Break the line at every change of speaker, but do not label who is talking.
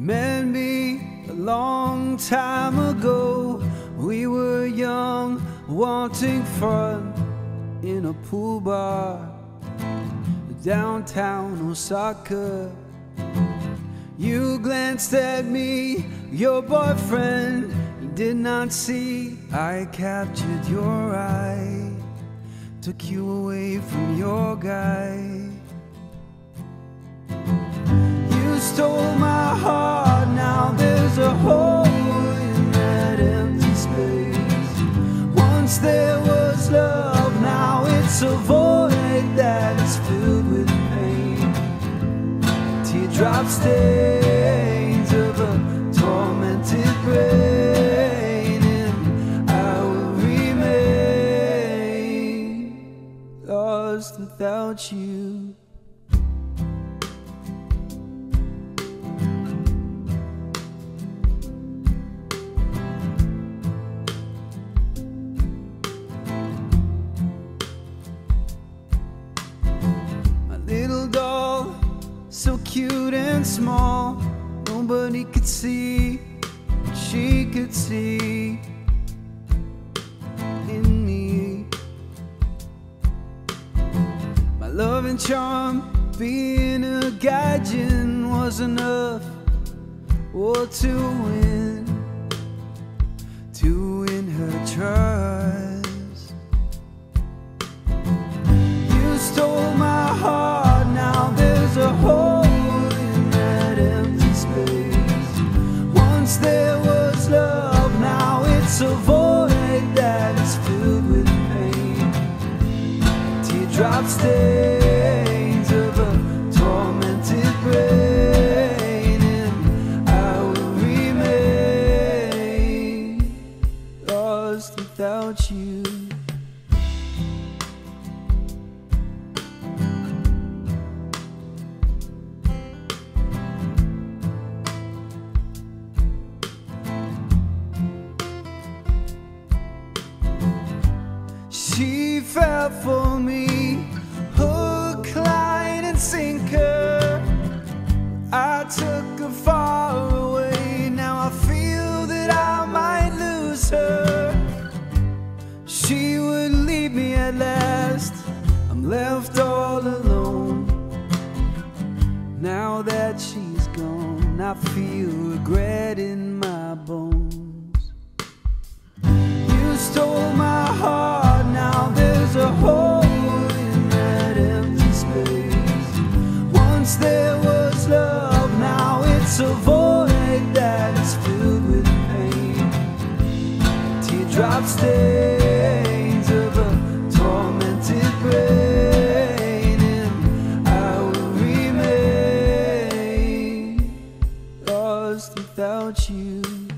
You met me a long time ago. We were young, wanting fun in a pool bar downtown Osaka. You glanced at me, your boyfriend did not see. I captured your eye, took you away from your guy. Once there was love, now it's a void that is filled with pain. Teardrop stains of a tormented brain, and I will remain lost without you. So cute and small, nobody could see she could see in me. My love and charm, being a gaijin was enough, or to win, to win her trust. It's a void that is filled with pain. Teardrop stains of a tormented brain, and I will remain lost without you. Fell for me, hook, line, and sinker. I took her far away. Now I feel that I might lose her. She would leave me at last. I'm left all alone. Now that she's gone, I feel regret in my a void that is filled with pain. Teardrop stains of a tormented brain, and I will remain lost without you.